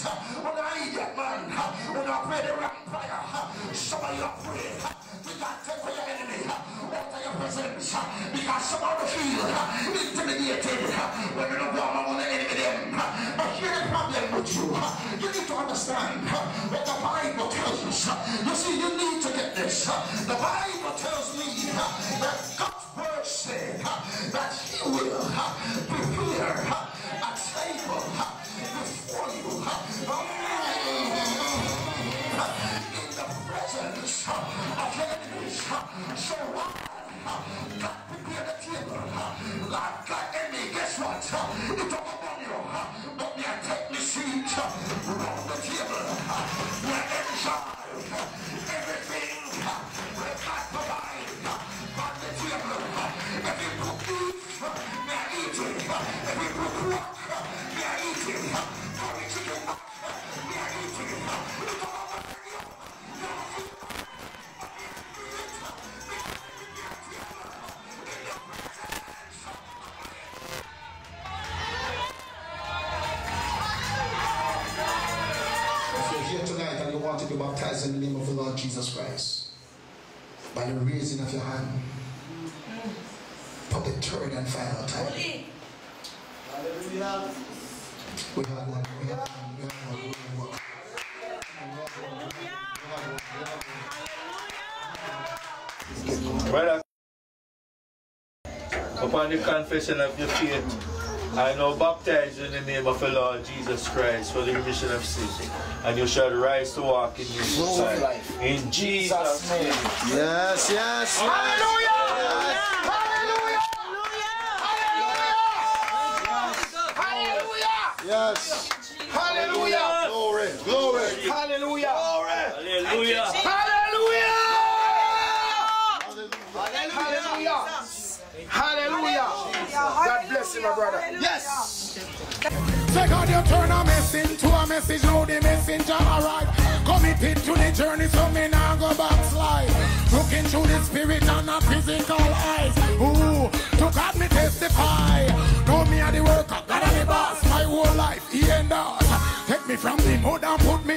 this. When I idiot man, when I pray the wrong prayer, some of you pray. We got to for your enemy out of your presence because some of you feel intimidated when you don't come on the enemy them. But here's the problem with you. You need to understand what the Bible tells us. You see, you need to get this. The Bible tells me that God's word said that He will prepare in the presence of enemies. So why God prepare the table like enemy? Guess what? It don't come you, but me I take the seat around the table. We enjoy everything we God provide on the table. If you put beef, I eat pork, here tonight and you want to be baptized in the name of the Lord Jesus Christ, by the raising of your hand, put the third and final time. We have one. We have one. We have one. We have one. Brother, upon the confession of your faith, I now baptize you in the name of the Lord Jesus Christ for the remission of sin, and you shall rise to walk in newness of life. In Jesus' name. Yes, yes. Hallelujah. Yes. Hallelujah. Hallelujah. Hallelujah. Yes. Hallelujah. Glory. Glory. Hallelujah. Glory. Hallelujah. Hallelujah. Hallelujah. Hallelujah blessing, my brother. Yes. Second, you turn a message to a message, now the messenger arrived. Committed to the journey, so me now go backslide. Looking through the spirit and the physical eyes. Ooh, to God me testify. Know me are the worker, God are the boss. My whole life, he endorsed. Take me from the mud and put me